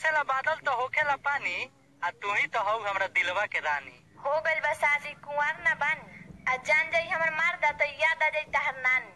बरसेला बादल तो होखेला पानी आ तू ही तो हऊ हमरा दिलवा के रानी। हो गइल बा शादी कुंवार ना बानी। आ जान जाई हमर मार दा तो याद आ जाई तहर नानी।